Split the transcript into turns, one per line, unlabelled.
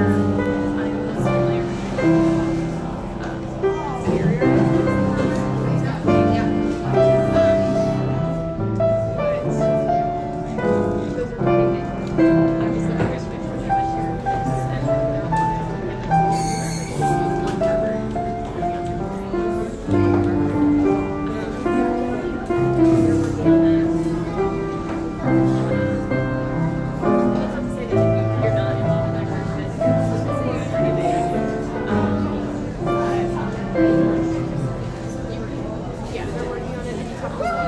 Thank you. Woo!